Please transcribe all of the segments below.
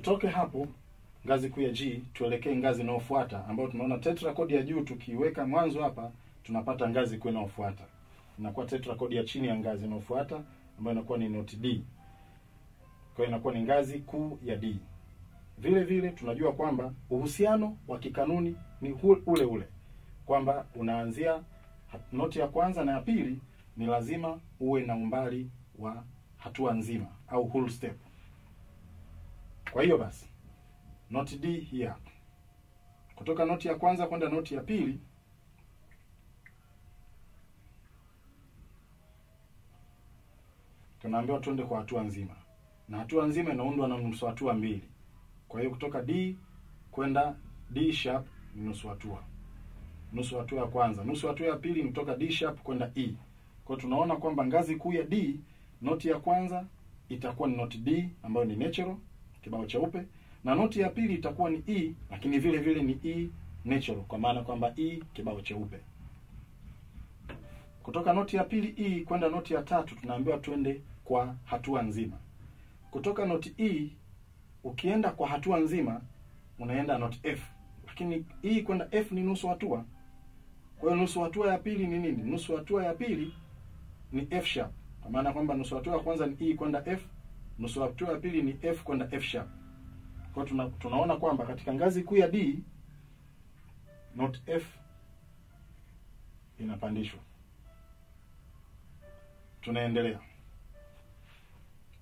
tutoke hapo ngazi kuu ya G tuelekee ngazi inayofuata ambayo tunaona tetrachord ya juu tukiweka mwanzo hapa tunapata ngazi kuu inayofuata. Inakuwa tetrachord ya chini ya ngazi inayofuata ambayo inakuwa ni note D. Kwa hiyo inakuwa ni ngazi kuu ya D. Vile vile tunajua kwamba uhusiano wa kikanuni ni ule ule kwamba unaanzia noti ya kwanza na ya pili ni lazima uwe na umbali wa hatua nzima au whole step. Kwa hiyo basi noti D hii hapa. Kutoka noti ya kwanza kwenda noti ya pili tunaambiwa twende kwa hatua nzima, na hatua nzima inaundwa na nusu hatua mbili. Kwa hiyo kutoka D kwenda D sharp ni nusu hatua, nusu hatua ya kwanza. Nusu hatua ya pili ni kutoka D sharp kwenda E. Kwa tunaona kwamba ngazi kuu ya D, noti ya kwanza itakuwa ni noti D ambayo ni natural, kibao cheupe, na noti ya pili itakuwa ni E, lakini vile vile ni E natural, kwa maana kwamba E kibao cheupe. Kutoka noti ya pili E kwenda noti ya tatu tunaambiwa twende kwa hatua nzima. Kutoka noti E ukienda kwa hatua nzima unaenda noti F, lakini E kwenda F ni nusu hatua. Kwa hiyo nusu hatua ya pili ni nini? Nusu hatua ya pili ni F sharp, kwa maana kwamba nusu hatua ya kwanza ni E kwenda F, nusu octave ya pili ni F kwenda F sharp. Kwa tuna, tunaona kwamba katika ngazi kuu ya D note F inapandishwa. Tunaendelea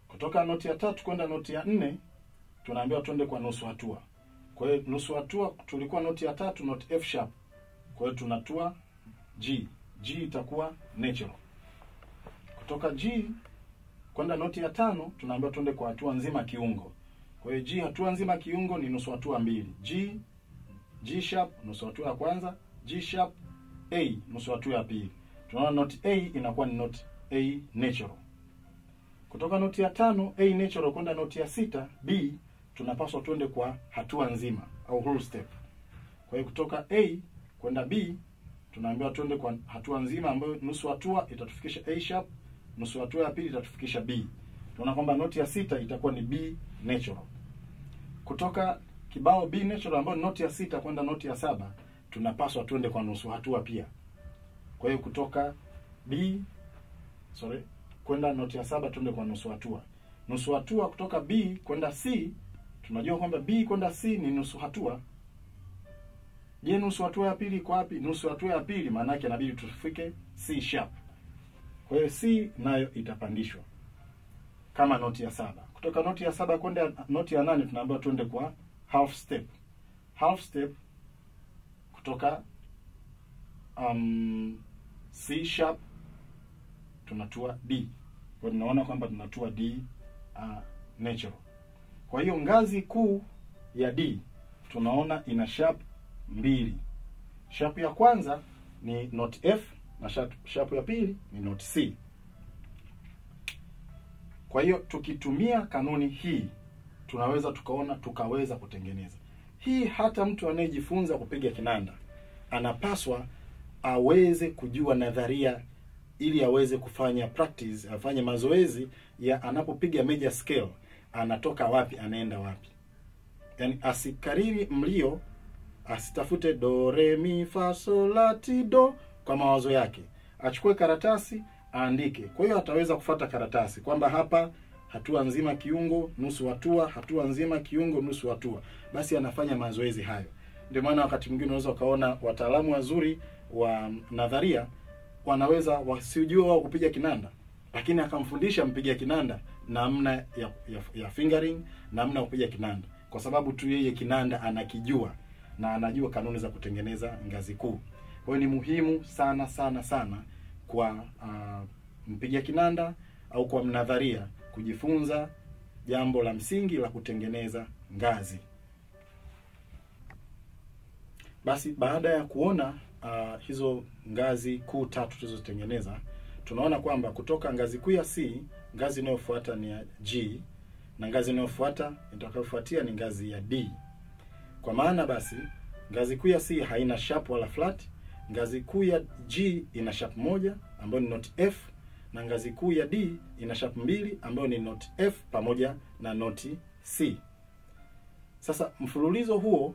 kutoka noti ya tatu kwenda noti ya nne, tunaambiwa twende kwa nusu hatua. Kwa hiyo nusu hatua tulikuwa noti ya tatu, note F sharp. Kwa hiyo tunatua G. G itakuwa natural. Kutoka G kwenda noti ya tano, tunaambiwa twende kwa hatua nzima kiungo. Kwa hiyo G hatua nzima kiungo ni nusu hatua mbili. G G sharp nusu hatua ya kwanza, G sharp A nusu hatua ya pili. Tunaona noti A inakuwa ni noti A natural. Kutoka noti ya tano A natural kwenda noti ya sita B, tunapaswa twende kwa hatua nzima au whole step. Kwa hiyo kutoka A kwenda B tunaambiwa twende kwa hatua nzima ambayo nusu hatua itatufikisha A sharp, nusu hatua ya pili itatufikisha B. Tunaona kwamba noti ya sita itakuwa ni B natural. Kutoka kibao B natural ambayo noti ya sita kwenda noti ya saba tunapaswa twende kwa nusu hatua pia. Kwa hiyo kutoka B sorry kwenda noti ya saba twende kwa nusu hatua. Nusu hatua kutoka B kwenda C, tunajua kwamba B kwenda C ni nusu hatua. Je, nusu hatua ya pili kwa wapi? Nusu hatua ya pili maana yake inabidi tufike C sharp. Kwa hiyo C nayo itapandishwa kama noti ya saba. Kutoka noti ya saba kwenda noti ya nane tunaambiwa tuende kwa half step. Half step kutoka um, C sharp tunatua D. Kwa tunaona kwamba tunatua D uh, natural. Kwa hiyo ngazi kuu ya D tunaona ina sharp mbili. Sharp ya kwanza ni note F na ya pili ni note C. Kwa hiyo tukitumia kanuni hii tunaweza tukaona tukaweza kutengeneza hii. Hata mtu anayejifunza kupiga kinanda anapaswa aweze kujua nadharia ili aweze kufanya practice, afanye mazoezi ya anapopiga major scale anatoka wapi anaenda wapi, yaani asikariri mlio, asitafute do re mi fa sol la ti do kwa mawazo yake, achukue karatasi aandike. Kwa hiyo ataweza kufata karatasi kwamba hapa hatua nzima kiungo, nusu hatua, hatua nzima kiungo, nusu hatua. Basi anafanya mazoezi hayo. Ndio maana wakati mwingine unaweza ukaona wataalamu wazuri wa nadharia wanaweza wasijua wao kupiga kinanda, lakini akamfundisha mpiga kinanda namna ya, ya, ya fingering, namna ya kupiga kinanda, kwa sababu tu yeye kinanda anakijua na anajua kanuni za kutengeneza ngazi kuu. Kwa hiyo ni muhimu sana sana sana kwa uh, mpiga kinanda au kwa mnadharia kujifunza jambo la msingi la kutengeneza ngazi. Basi baada ya kuona uh, hizo ngazi kuu tatu tulizotengeneza, tunaona kwamba kutoka ngazi kuu ya C, ngazi inayofuata ni ya G na ngazi inayofuata itakayofuatia ni ngazi ya D. Kwa maana basi ngazi kuu ya C haina sharp wala flat. Ngazi kuu ya G ina sharp moja ambayo ni note F na ngazi kuu ya D ina sharp mbili ambayo ni note F pamoja na noti C. Sasa mfululizo huo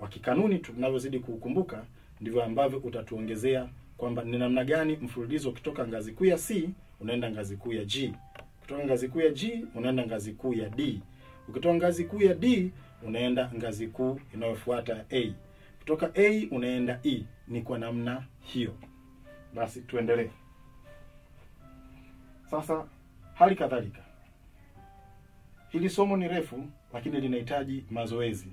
wa kikanuni tunavyozidi kuukumbuka, ndivyo ambavyo utatuongezea kwamba ni namna gani mfululizo ukitoka ngazi kuu ya C unaenda ngazi kuu ya G, kutoka ngazi kuu ya G unaenda ngazi kuu ya D, ukitoka ngazi kuu ya D unaenda ngazi kuu inayofuata A, kutoka A unaenda E. Ni kwa namna hiyo. Basi tuendelee sasa. Hali kadhalika hili somo ni refu, lakini linahitaji mazoezi,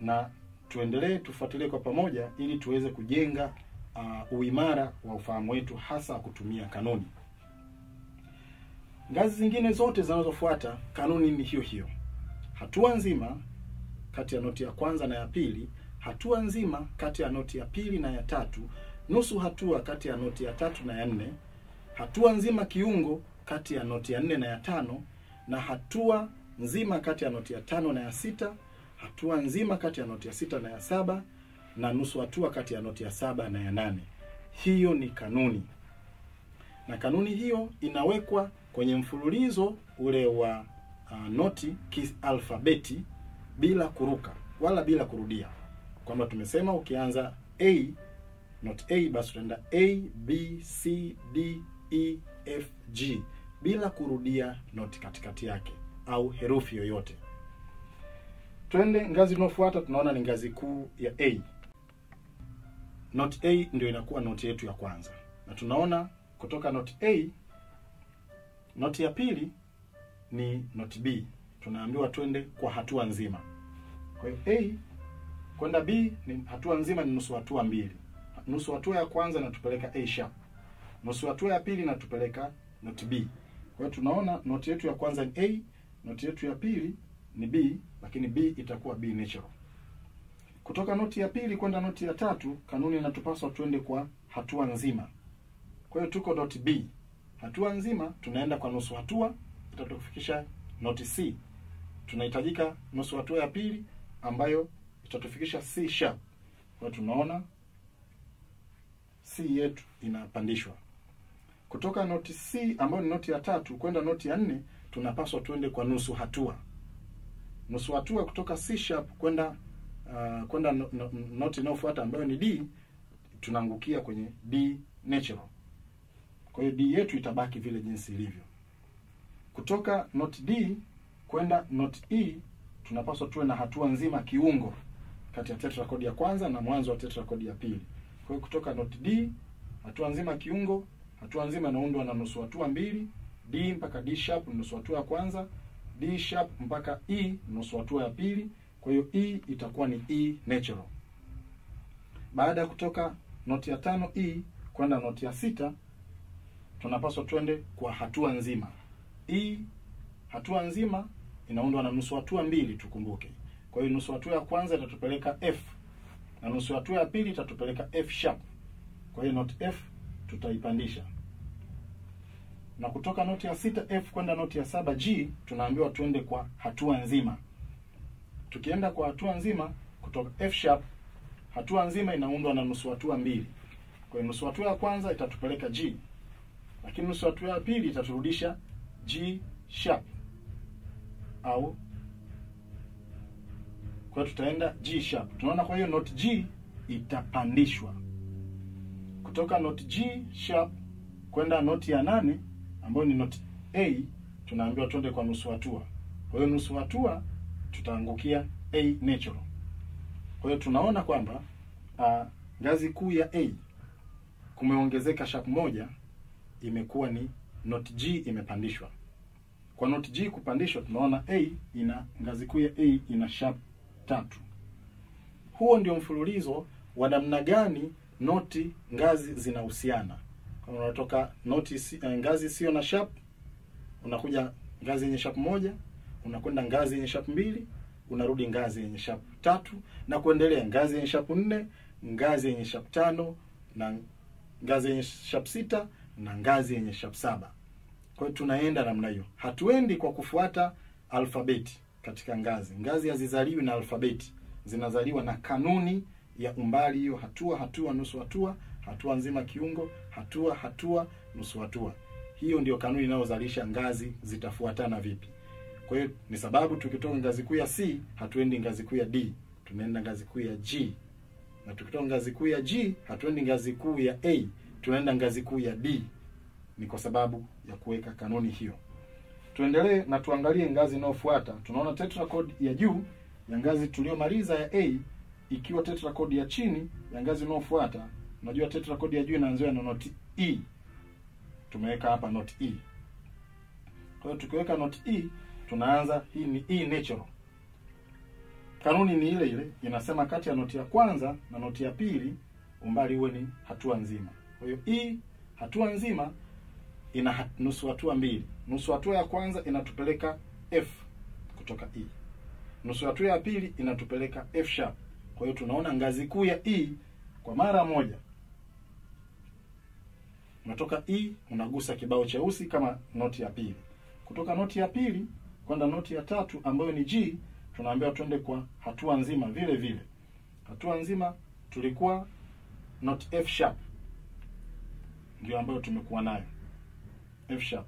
na tuendelee tufuatilie kwa pamoja, ili tuweze kujenga uh, uimara wa ufahamu wetu, hasa kutumia kanuni. Ngazi zingine zote zinazofuata kanuni ni hiyo hiyo, hatua nzima kati ya noti ya kwanza na ya pili, hatua nzima kati ya noti ya pili na ya tatu, nusu hatua kati ya noti ya tatu na ya nne, hatua nzima kiungo kati ya noti ya nne na ya tano, na hatua nzima kati ya noti ya tano na ya sita, hatua nzima kati ya noti ya sita na ya saba, na nusu hatua kati ya noti ya saba na ya nane. Hiyo ni kanuni, na kanuni hiyo inawekwa kwenye mfululizo ule wa uh, noti kialfabeti bila kuruka wala bila kurudia, kwamba tumesema ukianza A not A basi utaenda A B C D E F G bila kurudia noti katikati yake au herufi yoyote. Twende ngazi inayofuata, tunaona ni ngazi kuu ya A. not A ndio inakuwa noti yetu ya kwanza, na tunaona kutoka not A, noti ya pili ni not B. Tunaambiwa twende kwa hatua nzima. Kwa hiyo A kwenda B ni hatua nzima, ni nusu hatua mbili. Nusu hatua ya kwanza inatupeleka A sharp, nusu hatua ya pili inatupeleka note B. Kwa hiyo tunaona noti yetu ya kwanza ni A, noti yetu ya pili ni B, lakini B itakuwa B natural. Kutoka noti ya pili kwenda noti ya tatu, kanuni inatupaswa twende kwa hatua nzima. Kwa hiyo tuko noti B, hatua nzima, tunaenda kwa nusu hatua, itatufikisha noti C. Tunahitajika nusu hatua ya pili ambayo itatufikisha C sharp. Kwa tunaona C yetu inapandishwa kutoka noti C ambayo ni noti ya tatu kwenda noti ya nne, tunapaswa tuende kwa nusu hatua. Nusu hatua kutoka C sharp kwenda uh, kwenda no, no, noti inayofuata ambayo ni D, tunaangukia kwenye D natural. Kwa hiyo D yetu itabaki vile jinsi ilivyo. Kutoka noti D kwenda noti E, tunapaswa tuwe na hatua nzima kiungo kati ya tetrakodi ya kwanza na mwanzo wa tetrakodi ya pili. Kwa hiyo kutoka noti D hatua nzima kiungo hatua nzima inaundwa na nusu hatua mbili, D mpaka D sharp nusu hatua ya kwanza, D sharp mpaka E nusu hatua ya pili. Kwa hiyo E itakuwa ni E natural. Baada ya kutoka noti ya tano E kwenda noti ya sita, tunapaswa twende kwa hatua nzima. E hatua nzima inaundwa na nusu hatua mbili, tukumbuke. Kwa hiyo nusu hatua ya kwanza itatupeleka F na nusu hatua ya pili itatupeleka F sharp. Kwa hiyo note F tutaipandisha na kutoka noti ya sita F kwenda noti ya saba G, tunaambiwa tuende kwa hatua nzima. Tukienda kwa hatua nzima kutoka F sharp, hatua nzima inaundwa na nusu hatua mbili. Kwa hiyo nusu hatua ya kwanza itatupeleka G, lakini nusu hatua ya pili itaturudisha G sharp au kwa tutaenda G sharp. Tunaona kwa hiyo note G itapandishwa kutoka note G sharp kwenda noti ya nane ambayo ni note A, tunaambiwa twende kwa nusu hatua. Kwa hiyo nusu hatua tutaangukia A natural. Kwa hiyo tunaona kwamba uh, ngazi kuu ya A kumeongezeka sharp moja, imekuwa ni note G imepandishwa. Kwa note G kupandishwa, tunaona A ina ngazi kuu ya A ina sharp tatu. Huo ndio mfululizo wa namna gani noti ngazi zinahusiana. Kama unatoka noti si, uh, ngazi sio na sharp, unakuja ngazi yenye sharp moja, unakwenda ngazi yenye sharp mbili, unarudi ngazi yenye sharp tatu na kuendelea, ngazi yenye sharp nne, ngazi yenye sharp tano na ngazi yenye sharp sita na ngazi yenye sharp saba. Kwa hiyo tunaenda namna hiyo, hatuendi kwa kufuata alfabeti katika ngazi. Ngazi hazizaliwi na alfabeti, zinazaliwa na kanuni ya umbali, hiyo hatua hatua, nusu hatua, hatua nzima kiungo, hatua hatua, nusu hatua. Hiyo ndio kanuni inayozalisha ngazi zitafuatana vipi. Kwa hiyo ni sababu tukitoka ngazi kuu ya C hatuendi ngazi kuu ya D, tunaenda ngazi kuu ya G, na tukitoka ngazi kuu ya G hatuendi ngazi kuu ya A, tunaenda ngazi kuu ya D. Ni kwa sababu ya kuweka kanuni hiyo. Tuendelee na tuangalie ngazi inayofuata. Tunaona tetrachord ya juu ya ngazi tuliyomaliza ya A ikiwa tetrachord ya chini ya ngazi inayofuata. Unajua tetrachord ya juu inaanzia na note E. Tumeweka hapa note E. Kwa hiyo tukiweka note E tunaanza, hii ni E natural. Kanuni ni ile ile, inasema kati ya noti ya kwanza na noti ya pili umbali uwe ni hatua nzima. Kwa hiyo E hatua nzima ina nusu hatua mbili. Nusu hatua ya kwanza inatupeleka F kutoka E. Nusu hatua ya pili inatupeleka F sharp. Kwa hiyo tunaona ngazi kuu ya E kwa mara moja unatoka E unagusa kibao cheusi kama noti ya pili. Kutoka noti ya pili kwenda noti ya tatu ambayo ni G, tunaambiwa twende kwa hatua nzima vile vile. Hatua nzima tulikuwa note F sharp, ndio ambayo tumekuwa nayo F sharp.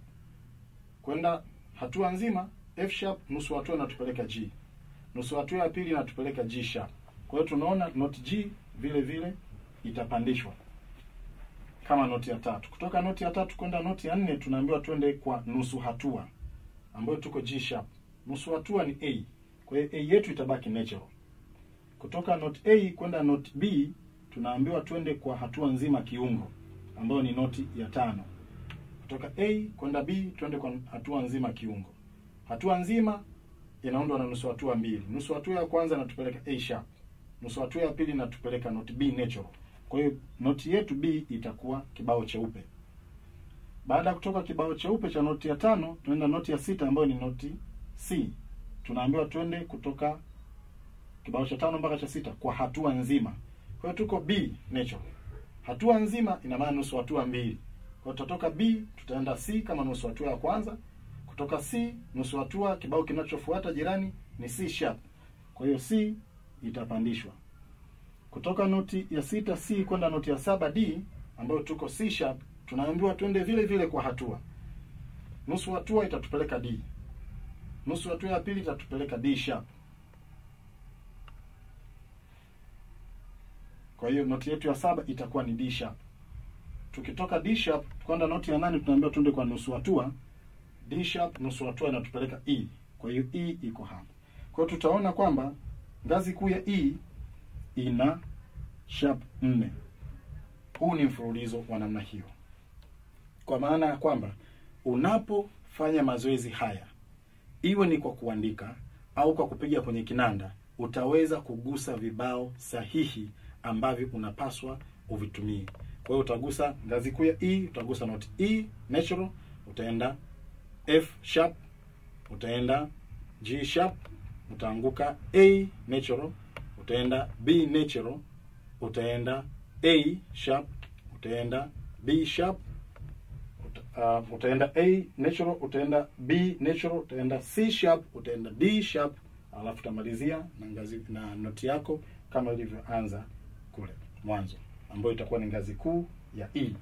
Kwenda hatua nzima F sharp, nusu hatua inatupeleka G, nusu hatua ya pili inatupeleka G sharp. Kwa hiyo tunaona note G vile vile itapandishwa kama noti ya tatu. Kutoka noti ya tatu kwenda noti ya nne tunaambiwa twende kwa nusu hatua ambayo tuko G sharp. Nusu hatua ni A. Kwa hiyo A yetu itabaki natural. Kutoka note A kwenda note B tunaambiwa twende kwa hatua nzima kiungo ambayo ni noti ya tano. Kutoka A kwenda B twende kwa hatua nzima kiungo. Hatua nzima inaundwa na nusu hatua mbili. Nusu hatua ya kwanza inatupeleka A sharp. Nusu hatua ya pili inatupeleka note B natural. Kwa hiyo noti yetu B itakuwa kibao cheupe. Baada ya kutoka kibao cheupe cha noti ya tano, tunaenda noti ya sita ambayo ni noti C. Tunaambiwa twende kutoka kibao cha tano mpaka cha sita kwa hatua nzima. Kwa hiyo tuko B natural. Hatua nzima ina maana nusu hatua mbili. Kwa tutatoka B tutaenda C kama nusu hatua ya kwanza. Kutoka C nusu hatua, kibao kinachofuata jirani ni C sharp. Kwa hiyo C itapandishwa kutoka noti ya sita C kwenda noti ya saba D ambayo tuko C sharp, tunaambiwa twende vile vile kwa hatua. Nusu hatua itatupeleka D, nusu hatua ya pili itatupeleka D sharp. Kwa hiyo noti yetu ya saba itakuwa ni D sharp. Tukitoka D sharp kwenda noti ya nane tunaambiwa twende kwa nusu hatua. D sharp nusu hatua inatupeleka E. Kwa hiyo E iko hapa. Kwa hiyo tutaona kwamba ngazi kuu ya E ina sharp nne. Huu ni mfululizo wa namna hiyo, kwa maana ya kwamba unapofanya mazoezi haya, iwe ni kwa kuandika au kwa kupiga kwenye kinanda, utaweza kugusa vibao sahihi ambavyo unapaswa uvitumie. Kwa hiyo utagusa ngazi kuu ya E, utagusa note E natural, utaenda F sharp, utaenda G sharp, utaanguka A natural utaenda B natural, utaenda A sharp, utaenda B sharp, uh, utaenda A natural, utaenda B natural, utaenda C sharp, utaenda D sharp, alafu utamalizia na ngazi na noti yako kama ilivyoanza kule mwanzo, ambayo itakuwa ni ngazi kuu ya E.